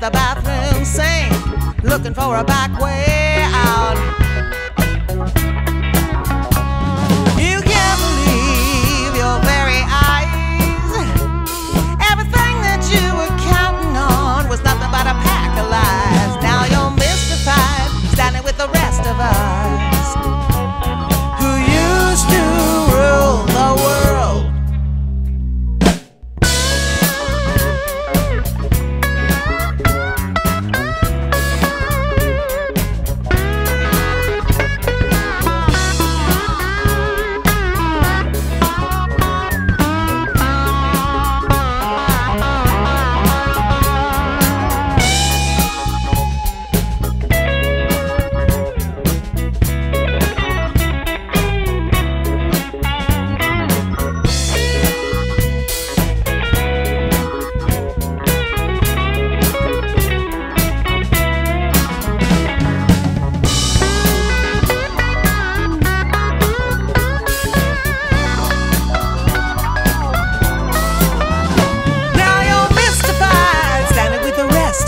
the bathroom sink, looking for a back way out. You can't believe your very eyes. Everything that you were counting on was nothing but a pack of lies. Now you're mystified, standing with the rest of us.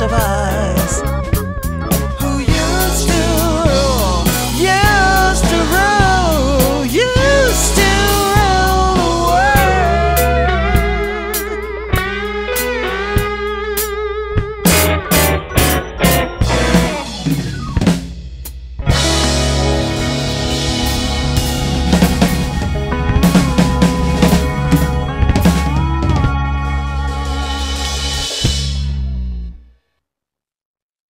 of us.